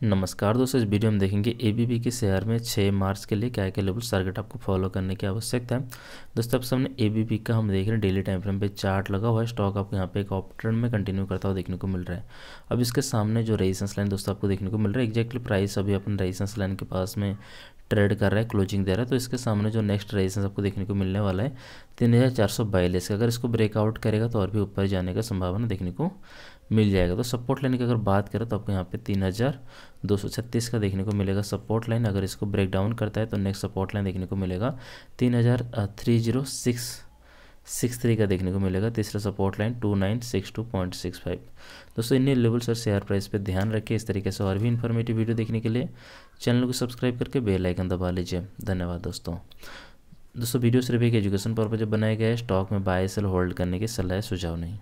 नमस्कार दोस्तों, इस वीडियो में देखेंगे एबीबी के शेयर में 6 मार्च के लिए क्या क्या लेवल टारगेट आपको फॉलो करने की आवश्यकता है। दोस्तों आप सामने एबीबी का हम देख रहे हैं डेली टाइम फ्रेम पे चार्ट लगा हुआ है। स्टॉक आपको यहाँ पे एक ऑप्टर्न में कंटिन्यू करता हुआ देखने को मिल रहा है। अब इसके सामने जो रेजिस्टेंस लाइन दोस्तों, आपको देखने को मिल रहा है। एक्जैक्टली प्राइस अभी अपने रेजिस्टेंस लाइन के पास में ट्रेड कर रहा है, क्लोजिंग दे रहा है तो इसके सामने जो नेक्स्ट रेजिस्टेंस आपको देखने को मिलने वाला है। तीन हज़ार चार सौ बयालीस का अगर इसको ब्रेकआउट करेगा तो और भी ऊपर जाने का संभावना देखने को मिल जाएगा। तो सपोर्ट लाइन की अगर बात करें तो आपको यहाँ पे तीन हज़ार दो सौ छत्तीस का देखने को मिलेगा सपोर्ट लाइन अगर इसको ब्रेक डाउन करता है तो नेक्स्ट सपोर्ट लाइन देखने को मिलेगा तीन हज़ार three zero six. Six three का देखने को मिलेगा। तीसरा support line two nine six two point six five दोस्तों इन लेवल्स और शेयर प्राइस पे ध्यान रखिए इस तरीके से और भी इन्फॉर्मेटिव वीडियो देखने के लिए चैनल को सब्सक्राइब करके बेल आइकन दबा लीजिए। धन्यवाद दोस्तों। दोस्तों वीडियो सिर्फ़ एक एजुकेशन पर्पज बनाया गया है। स्टॉक में बाय सेल होल्ड करने की सलाह, सुझाव नहीं।